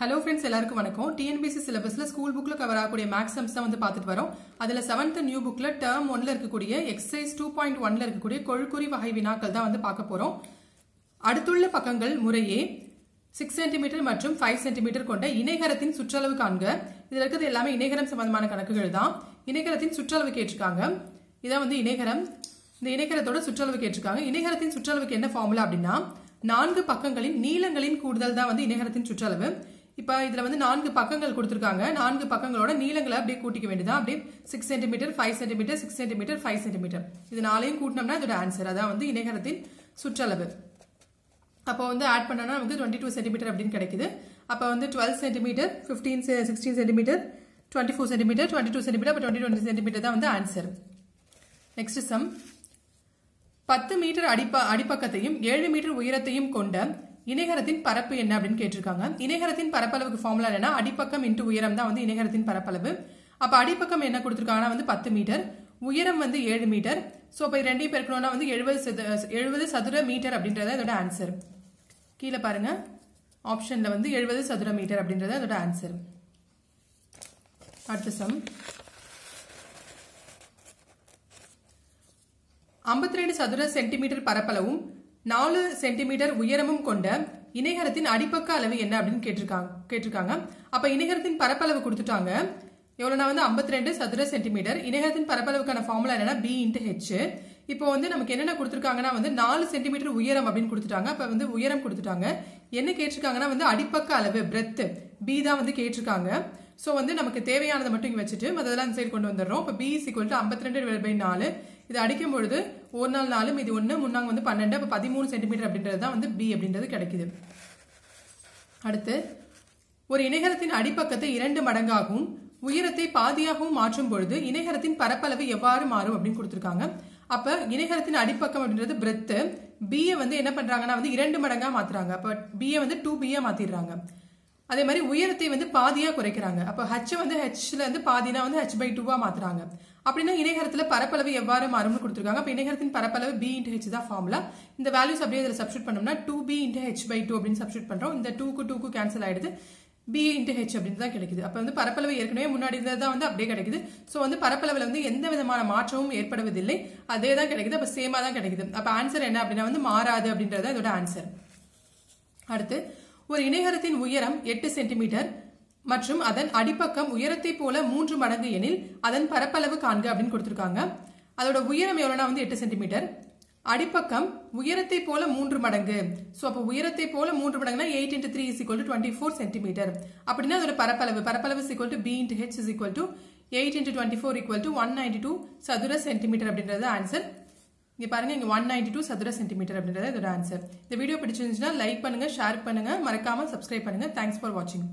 Hello friends எல்லாருக்கும் வணக்கம். TNPSC சிலபஸ்ல ஸ்கூல் புக்ல கவர் ஆகக்கூடிய மேக்ஸ் தான் வந்து பார்த்துட்டு வரோம். அதுல செவன்த் நியூ புக்ல டேர்ம் ஒன்ல இருக்கக்கூடிய எக்ஸசைஸ் டூ பாயிண்ட் ஒன்ல இருக்கக்கூடிய கொழுக்குறி வகை வினாக்கள் தான் வந்து பார்க்க போறோம். அடுத்துள்ள பக்கங்கள் முறையே சிக்ஸ் சென்டிமீட்டர் மற்றும் ஃபைவ் சென்டிமீட்டர் கொண்ட இணைகரத்தின் சுற்றளவு காண்க. இதுல இருக்கிறது எல்லாமே இணைகரம் சம்பந்தமான கணக்குகள் தான். இணைகரத்தின் சுற்றளவு கேட்டிருக்காங்க. இதான் வந்து இணைகரம். இந்த இணைகரத்தோட சுற்றளவு கேட்டிருக்காங்க. இணைகரத்தின் சுற்றளவுக்கு என்ன ஃபார்முலா அப்படின்னா நான்கு பக்கங்களின் நீளங்களின் கூடுதல் தான் வந்து இணைகரத்தின் சுற்றளவு. இப்போ இதில் வந்து நான்கு பக்கங்கள் கொடுத்துருக்காங்க. நான்கு பக்கங்களோட நீளங்களை அப்படியே கூட்டிக்க வேண்டியதான் அப்படியே six centimetre five centimetre six centimetre five centimetre இது நாளையும் கூட்டினோம்னா இதோட ஆன்சர் அதான் வந்து இணைகரத்தின் சுற்றளவு. அப்போ வந்து ஆட் பண்ணோம்னா நமக்கு டுவெண்ட்டி டூ சென்டிமீட்டர் அப்படின்னு கிடைக்குது. அப்போ வந்து twelve centimetre fifteen sixteen centimetre twenty four centimetre twenty two centimetre அப்போ டுவெண்ட்டி டுவெண்ட்டி சென்டிமீட்டர் தான் வந்து ஆன்சர் நெக்ஸ்ட் சம் பத்து மீட்டர் அடிப்ப அடிப்பக்கத்தையும் ஏழு மீட்டர் உயரத்தையும் கொண்ட இணைகரத்தின் பரப்பு என்ன அப்படின்னு கேட்டிருக்காங்க. இணைகரத்தின் பரப்பளவுக்கு ஃபார்முலா என்னன்னா அடிப்பக்கம் இன்ட்டு உயரம் தான் வந்து இணைகரத்தின் பரப்பளவு. அப்ப அடிப்பக்கம் என்ன கொடுத்துருக்காங்கன்னா வந்து பத்து மீட்டர். உயரம் வந்து ஏழு மீட்டர். ஸோ இப்போ ரெண்டையும் பெருக்கணும்னா வந்து எழுபது எழுபது சதுர மீட்டர் அப்படின்றத இதோட ஆன்சர் கீழே பாருங்க. ஆப்ஷன்ல வந்து எழுபது சதுர மீட்டர் அப்படின்றது அதோட ஆன்சர் அடுத்த சம் ஐம்பத்தி ரெண்டு சதுர சென்டிமீட்டர் பரப்பளவும் நாலு சென்டிமீட்டர் உயரமும் கொண்ட இணைகரத்தின் அடிப்பக்க அளவு என்ன அப்படின்னு கேட்டிருக்காங்க கேட்டிருக்காங்க. அப்ப இணைகரத்தின் பரப்பளவு கொடுத்துட்டாங்க. எவ்வளோனா வந்து ஐம்பத்தி ரெண்டு சதுர சென்டிமீட்டர். இணைகரத்தின் பரப்பளவுக்கான ஃபார்முலா என்னன்னா பி இன்ட்டு ஹெச் இப்போ வந்து நமக்கு என்னென்ன கொடுத்துருக்காங்கன்னா வந்து நாலு சென்டிமீட்டர் உயரம் அப்படின்னு கொடுத்துட்டாங்க. அப்போ வந்து உயரம் கொடுத்துட்டாங்க. என்ன கேட்டிருக்காங்கன்னா வந்து அடிப்பக்க அளவு பிரெத்து பி தான் வந்து கேட்டிருக்காங்க. ஸோ வந்து நமக்கு தேவையானதை மட்டும் இங்கே வச்சுட்டு மற்றதெல்லாம் அந்த சைடு கொண்டு வந்துடுறோம். இப்போ பி ஈக்குவல் டு ஐம்பத்தி ரெண்டு பை நாலு. இது அடிக்கும் பொழுது ஒரு நாள் நாலு இது ஒன்று முன்னாங்க வந்து பன்னெண்டு அப்போ பதிமூணு சென்டிமீட்டர் அப்படின்றது தான் வந்து பி அப்படின்றது கிடைக்குது. அடுத்து ஒரு இணைகரத்தின் அடிப்பக்கத்தை இரண்டு மடங்காகவும் உயரத்தை பாதியாகவும் மாற்றும் பொழுது இணைகரத்தின் பரப்பளவு எவ்வாறு மாறும் அப்படின்னு கொடுத்துருக்காங்க. அப்போ இணைகரத்தின் அடிப்பக்கம் அப்படின்றது பிரெத்து பிஏ வந்து என்ன பண்ணுறாங்கன்னா வந்து இரண்டு மடங்காக மாற்றுறாங்க அப்போ பிஏ வந்து டூ பிஏ மாற்றிடுறாங்க அதே மாதிரி உயரத்தை வந்து பாதியா குறைக்கிறாங்க. அப்போ ஹச் வந்து ஹெச்ல இருந்து பாதினா வந்து ஹெச் பை டூவா மாத்துறாங்க. அப்படின்னா இணைகரத்தில் பரப்பளவு எவ்வாறு மாறும்னு கொடுத்துருக்காங்க. அப்ப இணைகரத்தின் பரப்பளவு பி இன்ட்டு ஹெச் தான் ஃபார்முலா இந்த வேல்யூஸ் அப்படியே இதில் சப்ஸ்டியூட் பண்ணோம்னா two B into H by two அப்படின்னு சப்ஸ்டியூட் பண்றோம். இந்த டூக்கு டூக்கு கேன்சல் ஆயிடுது. பி இன்ட்டு ஹெச் அப்படின்னு தான் கிடைக்குது. அப்போ வந்து பரப்பளவு ஏற்கனவே முன்னாடி இருந்தது தான் வந்து அப்படியே கிடைக்குது. ஸோ வந்து பரப்பளவில் வந்து எந்த விதமான மாற்றமும் ஏற்படுவதில்லை. அதே தான் கிடைக்குது. அப்போ சேமாக தான் கிடைக்குது. அப்போ ஆன்சர் என்ன அப்படின்னா வந்து மாறாது அப்படின்றது இதோட ஆன்சர் அடுத்து ஒரு இணைகரத்தின் உயரம் எட்டு சென்டிமீட்டர் மற்றும் அதன் அடிப்பக்கம் உயரத்தை போல மூன்று மடங்கு எனில் அதன் பரப்பளவு காண்க அப்படின்னு கொடுத்துருக்காங்க. அதோட உயரம் எவ்வளோனா வந்து எட்டு சென்டிமீட்டர். அடிப்பக்கம் உயரத்தை போல மூன்று மடங்கு. ஸோ அப்போ உயரத்தை போல மூன்று மடங்குனா eight into three is equal to twenty four centimetre அப்படின்னா அதோட பரப்பளவு பரப்பளவு is equal to B into H is equal to eight into twenty four equal to one ninety two சதுர சென்டிமீட்டர் அப்படின்றது ஆன்சர் இங்கே பாருங்கள் இங்கே ஒன் நைன்டி டூ சதுர சென்டிமீட்டர் அப்படின்றது இதோட ஆன்சர் இந்த வீடியோ பிடிச்சிருந்துச்சுன்னா லைக் பண்ணுங்கள் ஷேர் பண்ணுங்கள் மறக்காமல் சப்ஸ்கிரைப் பண்ணுங்கள் தேங்க்ஸ் ஃபார் வாட்சிங்